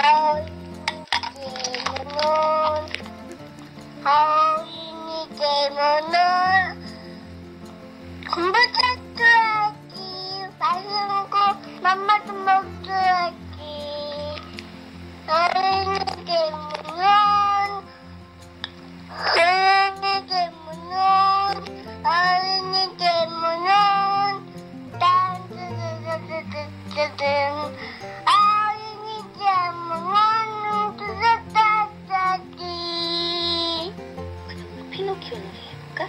때문은 어린이 때문은 공부도 해줘야지 맛있는 거 맘마도 먹줘야지 어린이 때문은 어린이 때문은 어린이 때문은 딴 딴딴딴딴딴 피노키오 노래 해볼까?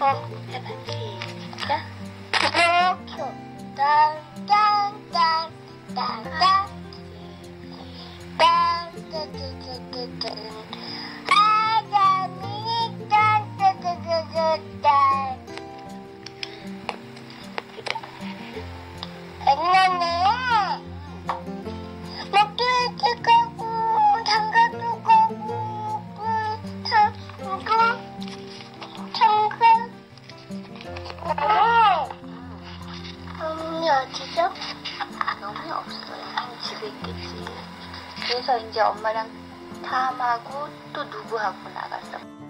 어 해봐. 시작. 피노키오 딴딴딴 어머니 어디죠? 너무 없어요. 한 집에 있겠지. 그래서 이제 엄마랑 탐하고 또 누구하고 나갔어.